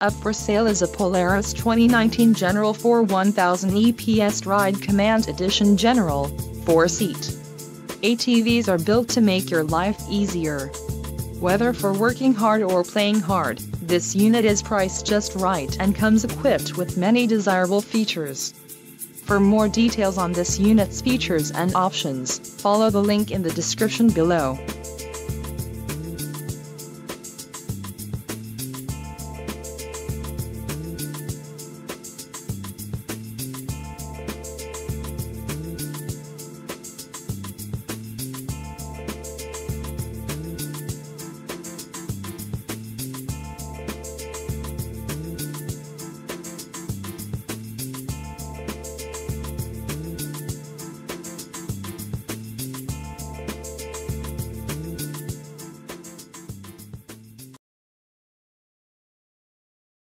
Up for sale is a Polaris 2019 General 4 1000 EPS Ride Command Edition General, 4-seat. ATVs are built to make your life easier. Whether for working hard or playing hard, this unit is priced just right and comes equipped with many desirable features. For more details on this unit's features and options, follow the link in the description below.